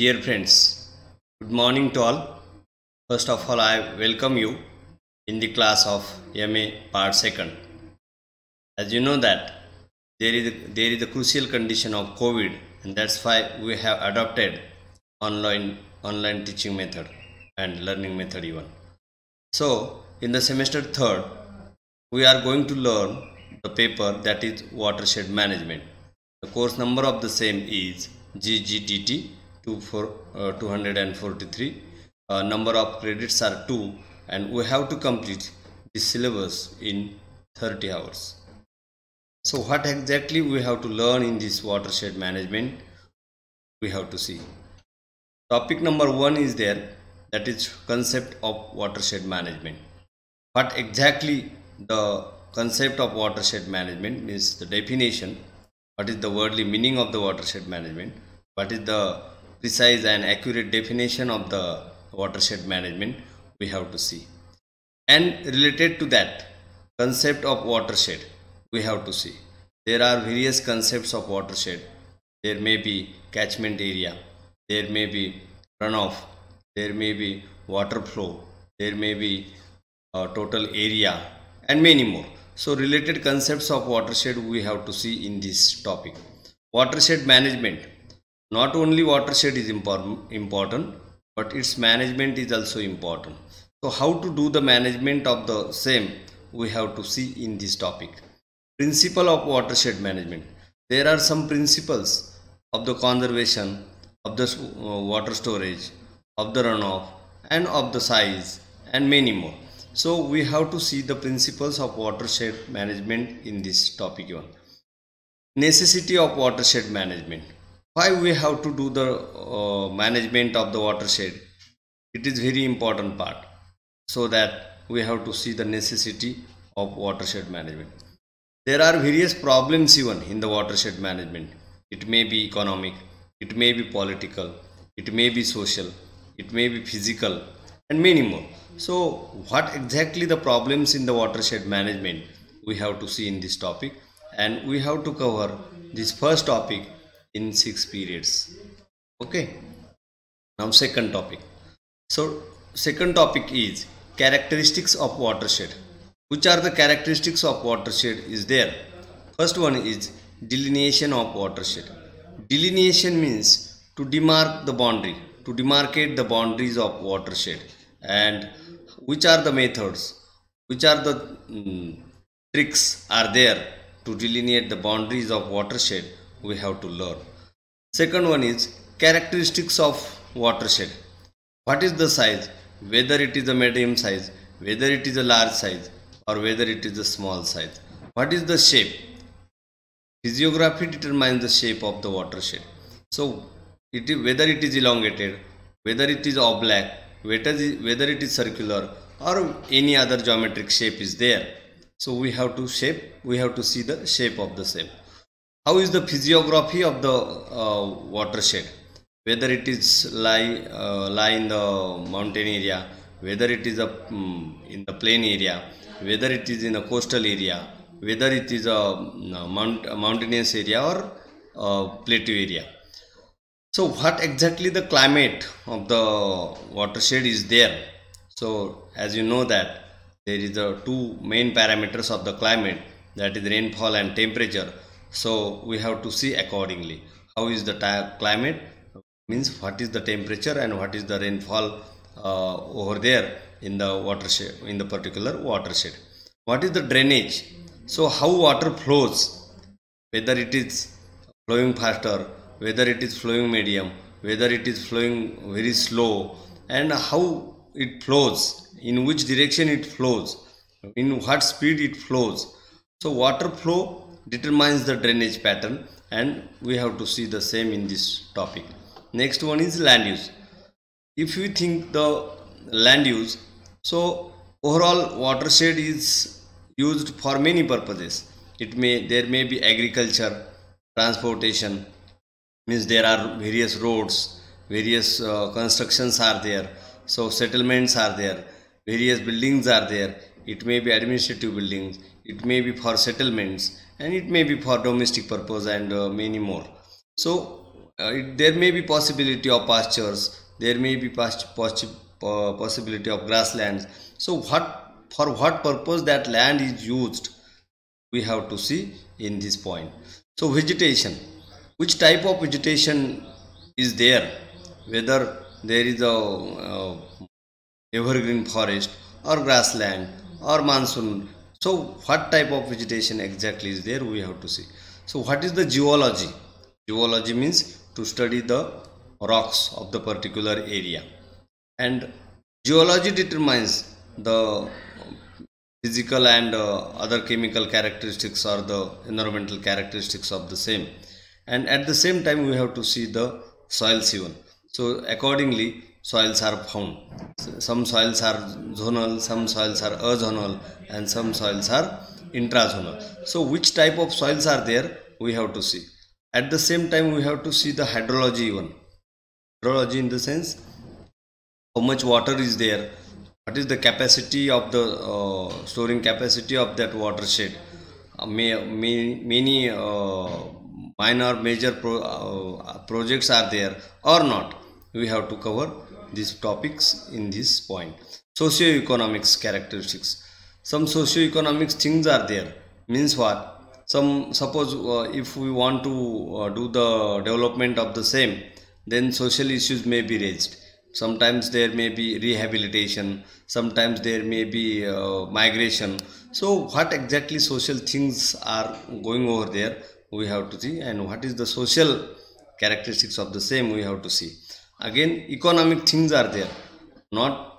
Dear friends, good morning to all. First of all, I welcome you in the class of MA Part 2nd. As you know that there is a, there is a crucial condition of COVID, and that's why we have adopted online online teaching method and learning method even. So, in the semester third, we are going to learn the paper that is watershed management. The course number of the same is GGDT 24, uh, 243. Uh, number of credits are 2 and we have to complete the syllabus in 30 hours. So what exactly we have to learn in this watershed management? We have to see. Topic number 1 is there that is concept of watershed management. What exactly the concept of watershed management means the definition what is the wordly meaning of the watershed management what is the precise and accurate definition of the watershed management we have to see. And related to that concept of watershed we have to see. There are various concepts of watershed. There may be catchment area. There may be runoff. There may be water flow. There may be uh, total area and many more. So related concepts of watershed we have to see in this topic. Watershed management. Not only watershed is important, but its management is also important. So how to do the management of the same we have to see in this topic. Principle of watershed management. There are some principles of the conservation of the water storage, of the runoff and of the size and many more. So we have to see the principles of watershed management in this topic one. Necessity of watershed management. Why we have to do the uh, management of the watershed? It is very important part. So that we have to see the necessity of watershed management. There are various problems even in the watershed management. It may be economic, it may be political, it may be social, it may be physical and many more so what exactly the problems in the watershed management we have to see in this topic and we have to cover this first topic in six periods okay. Now second topic. So second topic is characteristics of watershed. Which are the characteristics of watershed is there? First one is delineation of watershed. Delineation means to demark the boundary to demarcate the boundaries of watershed. And which are the methods? Which are the mm, tricks are there to delineate the boundaries of watershed we have to learn. Second one is characteristics of watershed. What is the size? Whether it is a medium size whether it is a large size or whether it is a small size. What is the shape? Physiography determines the shape of the watershed. So it is whether it is elongated whether it is oblique whether whether it is circular or any other geometric shape is there. So we have to shape we have to see the shape of the same how is the physiography of the uh, watershed? Whether it is lie uh, lie in the mountain area whether it is a um, in the plain area whether it is in a coastal area whether it is a, a mount, a mountainous area or a plateau area. So what exactly the climate of the watershed is there? So as you know that there is the two main parameters of the climate that is rainfall and temperature so we have to see accordingly. How is the climate? Means what is the temperature and what is the rainfall uh, over there in the watershed in the particular watershed? What is the drainage? So how water flows? Whether it is flowing faster whether it is flowing medium whether it is flowing very slow and how it flows in which direction it flows in what speed it flows. So water flow determines the drainage pattern and we have to see the same in this topic. Next one is land use. If we think the land use so overall watershed is used for many purposes. It may there may be agriculture transportation means there are various roads various uh, constructions are there so settlements are there various buildings are there. It may be administrative buildings it may be for settlements and it may be for domestic purpose and uh, many more. So uh, it, there may be possibility of pastures there may be past, uh, possibility of grasslands. So what for what purpose that land is used we have to see in this point. So vegetation. Which type of vegetation is there? Whether there is a uh, evergreen forest or grassland or monsoon so what type of vegetation exactly is there we have to see. So what is the geology? Geology means to study the rocks of the particular area. And geology determines the physical and uh, other chemical characteristics or the environmental characteristics of the same. And at the same time we have to see the soils even. So accordingly soils are found some soils are zonal some soils are azonal and some soils are intrazonal. So which type of soils are there we have to see. At the same time we have to see the hydrology even hydrology in the sense how much water is there what is the capacity of the uh, storing capacity of that watershed. Uh, may, may, many uh, minor major pro, uh, projects are there or not we have to cover these topics in this point. Socio-economics characteristics. Some socio-economics things are there. Means what? Some suppose uh, if we want to uh, do the development of the same then social issues may be raised. Sometimes there may be rehabilitation sometimes there may be uh, migration. So what exactly social things are going over there we have to see. And what is the social characteristics of the same we have to see again economic things are there. Not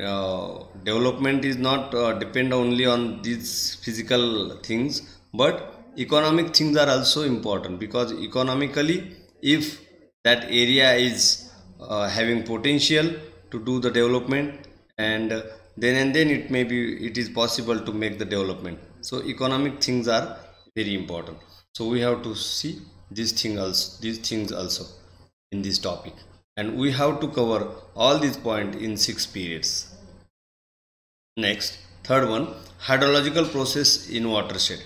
uh, development is not uh, depend only on these physical things but economic things are also important because economically if that area is uh, having potential to do the development and then and then it may be it is possible to make the development. So economic things are very important. So we have to see these things also these things also in this topic and we have to cover all these points in six periods. Next third one hydrological process in watershed.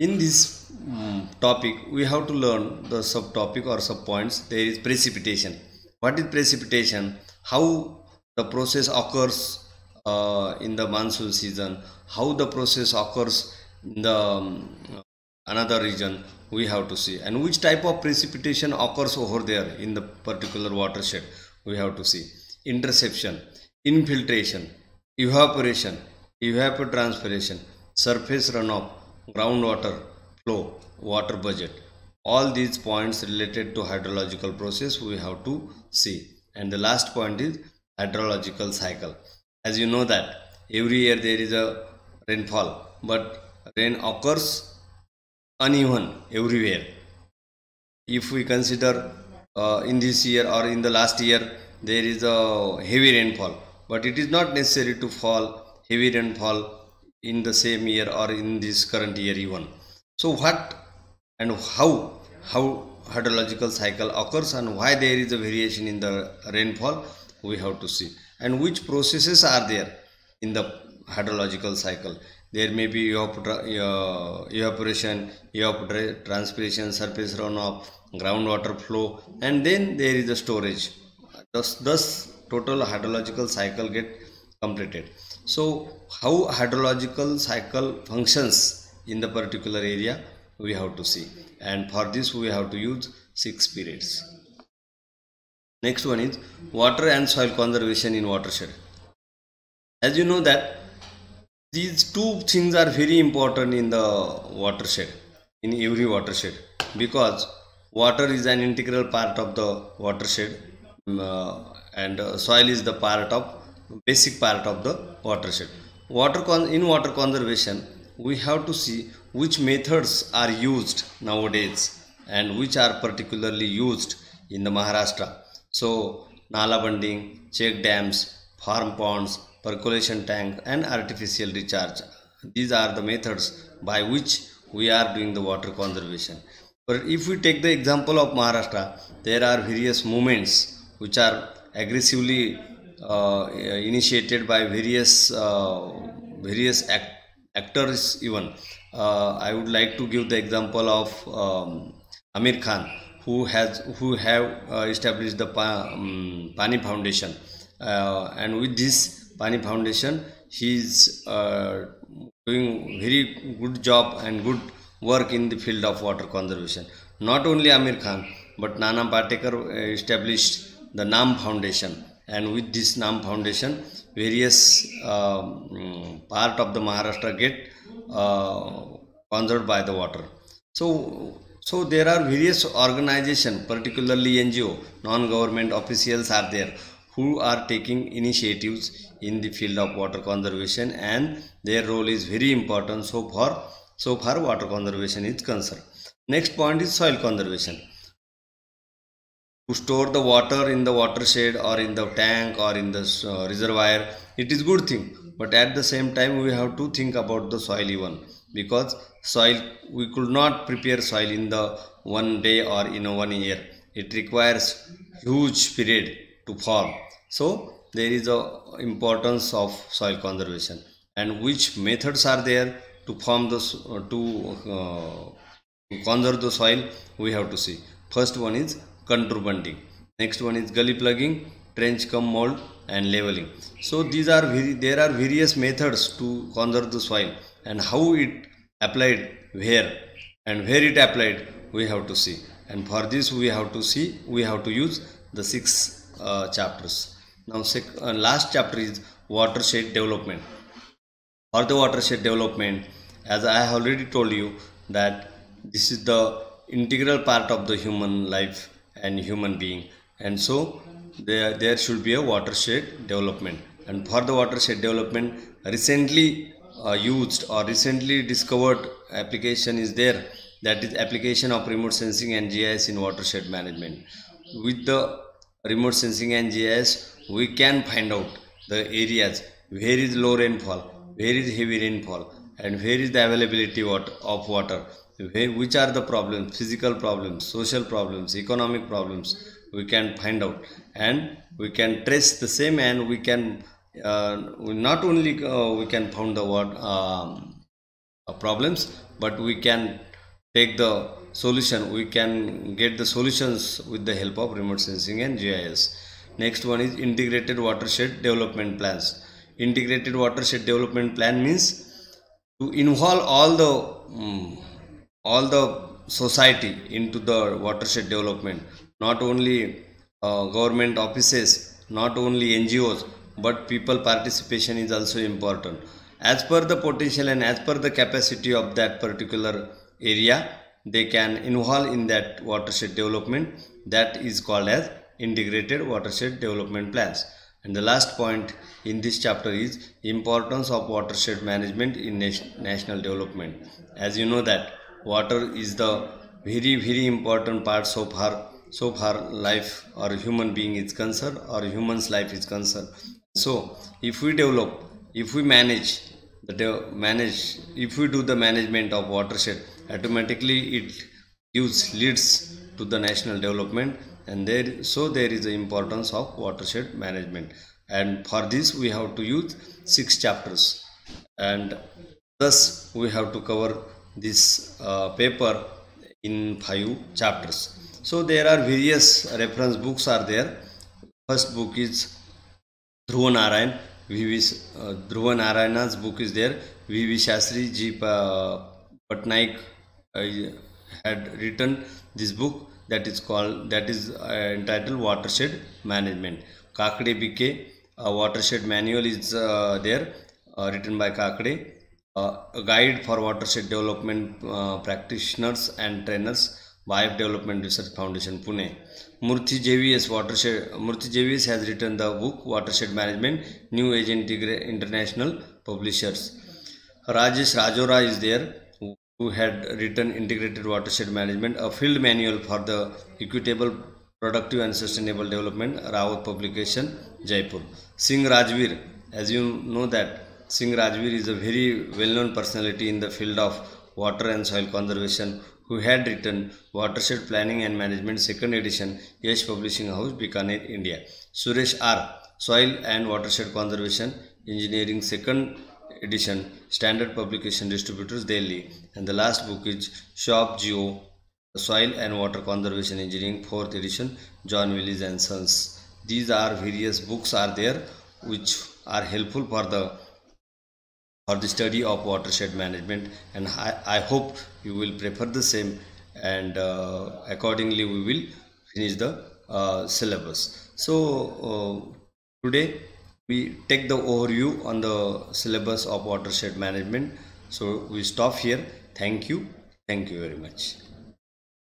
In this um, topic we have to learn the subtopic or subpoints. There is precipitation. What is precipitation? How the process occurs uh, in the monsoon season. How the process occurs in the um, another region we have to see. And which type of precipitation occurs over there in the particular watershed we have to see. Interception infiltration evaporation evapotranspiration surface runoff groundwater flow water budget. All these points related to hydrological process we have to see. And the last point is hydrological cycle. As you know that every year there is a rainfall but rain occurs uneven everywhere. If we consider uh, in this year or in the last year there is a heavy rainfall but it is not necessary to fall heavy rainfall in the same year or in this current year even. So what and how how hydrological cycle occurs and why there is a variation in the rainfall we have to see. And which processes are there in the hydrological cycle there may be uh, evaporation evapotranspiration surface runoff groundwater flow and then there is the storage. Thus thus total hydrological cycle get completed. So how hydrological cycle functions in the particular area we have to see. And for this we have to use six periods. Next one is water and soil conservation in watershed. As you know that these two things are very important in the watershed in every watershed because water is an integral part of the watershed um, uh, and uh, soil is the part of basic part of the watershed water in water conservation we have to see which methods are used nowadays and which are particularly used in the Maharashtra. So, nala bunding, check dams, farm ponds, percolation tank and artificial recharge. These are the methods by which we are doing the water conservation. But if we take the example of Maharashtra, there are various movements which are aggressively uh, initiated by various uh, various act actors even uh, I would like to give the example of um, Aamir Khan, who has who have uh, established the pa, um, Paani Foundation, uh, and with this Paani Foundation, he is uh, doing very good job and good work in the field of water conservation. Not only Aamir Khan, but Nana Patekar established the NAAM Foundation, and with this NAAM Foundation, various uh, part of the Maharashtra get uh, conserved by the water. So, so there are various organization, particularly NGO, non-government officials are there who are taking initiatives in the field of water conservation and their role is very important so far so far water conservation is concerned. Next point is soil conservation. To store the water in the watershed or in the tank or in the uh, reservoir it is good thing but at the same time we have to think about the soil even because soil we could not prepare soil in the one day or in one year. It requires huge period to form so there is a importance of soil conservation and which methods are there to form the uh, to, uh, conserve the soil we have to see. First one is contour bunding next one is gully plugging trench cum mound and leveling. So these are there are various methods to conserve the soil and how it applied where and where it applied we have to see. And for this we have to see we have to use the six uh, chapters now sec- uh, last chapter is watershed development. For the watershed development as i have already told you that this is the integral part of the human life and human being. And so there there should be a watershed development. And for the watershed development recently uh, used or recently discovered application is there. That is application of remote sensing and GIS in watershed management. With the remote sensing and GIS we can find out the areas where is low rainfall where is heavy rainfall and where is the availability of water which are the problems physical problems social problems economic problems we can find out. And we can trace the same and we can uh, not only uh, we can found the what um, uh, problems but we can take the solution. We can get the solutions with the help of remote sensing and gis next one is integrated watershed development plans. Integrated watershed development plan means to involve all the um, all the society into the watershed development. Not only uh, government offices not only ngos but people participation is also important. As per the potential and as per the capacity of that particular area they can involve in that watershed development that is called as integrated watershed development plans. And the last point in this chapter is importance of watershed management in national development. As you know that water is the very very important part so far so far life or human being is concerned or human's life is concerned. So if we develop if we manage the manage if we do the management of watershed automatically it gives leads to the national development and there so there is the importance of watershed management and for this we have to use six chapters and thus we have to cover this uh, paper in five chapters so there are various reference books are there first book is Dhruva Narayan V.V. Uh, Dhruva Narayana's book is there V.V. Shastri G. Pa- Patnaik uh, had written this book that is called that is uh, entitled Watershed Management. Kakade BK uh, Watershed Manual is uh, there uh, written by Kakade uh, a guide for watershed development uh, practitioners and trainers BAIF Development Research Foundation Pune. Murthy JVS watershed Murthy JVS has written the book Watershed Management New Age International Publishers. Rajesh Rajora is there who- had written Integrated Watershed Management, a field manual for the equitable, productive and sustainable development, Rawat publication, Jaipur. Singh Rajveer, as you know that Singh Rajveer is a very well-known personality in the field of water and soil conservation who had written Watershed Planning and Management second edition, Yash Publishing House, Bikaner, India. Suresh R. Soil and Watershed Conservation Engineering second edition standard publication distributors delhi and the last book is Schwab G.O. soil and water conservation engineering fourth edition John Wiley and Sons. These are various books are there which are helpful for the for the study of watershed management and i, I hope you will prefer the same and uh, accordingly we will finish the uh, syllabus. So uh, today we take the overview on the syllabus of watershed management. So we stop here. Thank you. Thank you very much